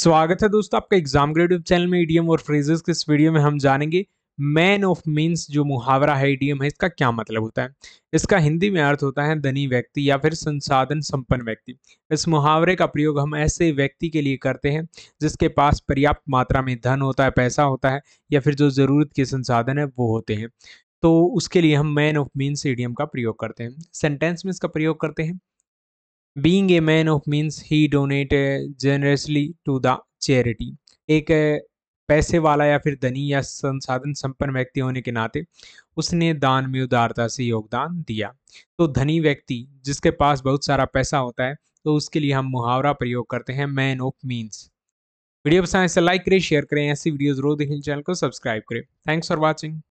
स्वागत है दोस्तों आपका एग्ज़ाम ग्रेड चैनल में ईडीएम और फ्रेजेस के इस वीडियो में हम जानेंगे मैन ऑफ़ मीन्स जो मुहावरा है ईडीएम है, इसका क्या मतलब होता है? इसका हिंदी में अर्थ होता है धनी व्यक्ति या फिर संसाधन संपन्न व्यक्ति। इस मुहावरे का प्रयोग हम ऐसे व्यक्ति के लिए करते हैं, जिसके पास पर्याप्त मात्रा में धन होता है, पैसा होता है, या फिर जो ज़रूरत के संसाधन है, वो होते हैं। तो उसके लिए हम मैन ऑफ़ मीन्स ईडीएम का प्रयोग करते हैं। सेंटेंस में इसका प्रयोग करते हैं। Being a man of means he donate generously to the charity एक पैसे वाला या फिर धनी या संसाधन संपन्न व्यक्ति होने के नाते उसने दान में उदारता से योगदान दिया। तो धनी व्यक्ति जिसके पास बहुत सारा पैसा होता है तो उसके लिए हम मुहावरा प्रयोग करते हैं मैन ऑफ़ मीन्स वीडियो पसंद ऐसे लाइक करें शेयर करें, ऐसी वीडियो ज़रूर देखें चैनल को सब्सक्राइब करें। Thanks for watching